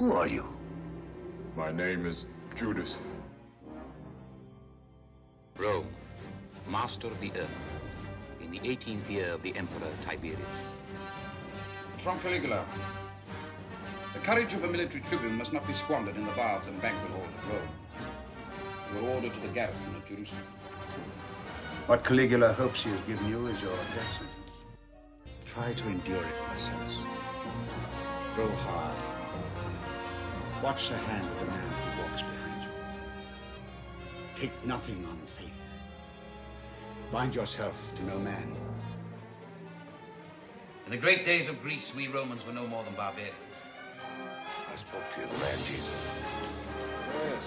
are you? My name is Judas. Rome, master of the earth, in the 18th year of the Emperor Tiberius. From Caligula. The courage of a military tribune must not be squandered in the baths and banquet halls of Rome. Your order to the garrison of Jerusalem. What Caligula hopes he has given you is your death sentence. Try to endure it, Marcellus. Grow hard. Watch the hand of the man who walks behind you. Take nothing on faith. Bind yourself to no man. In the great days of Greece, we Romans were no more than barbarians. I spoke to you, the man Jesus. Yes.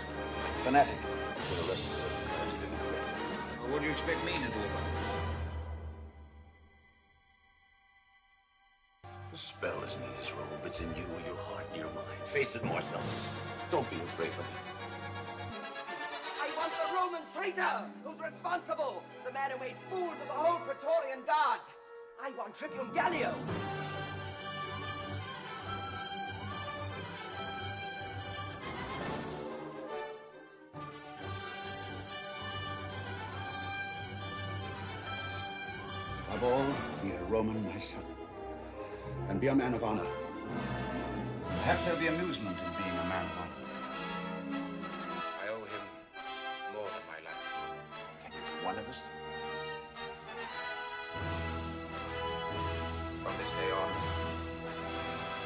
Fanatic. For the rest of the Christ didn't. Well, what do you expect me to do about it? The spell isn't in his robe, it's in you, your heart, and your mind. Face it, Marcellus. Don't be afraid of me. I want the Roman traitor who's responsible, the man who made fools of the whole Praetorian Guard. I want Tribune Gallio. Above all, be a Roman, my son. And be a man of honor. Perhaps there'll be amusement in being a man of honor. I owe him more than my life. Can you One of us. From this day on,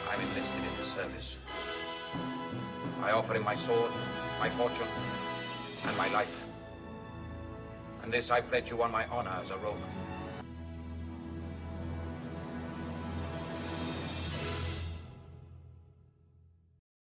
I'm enlisted in his service. I offer him my sword, my fortune, and my life. And this I pledge you on my honor as a Roman.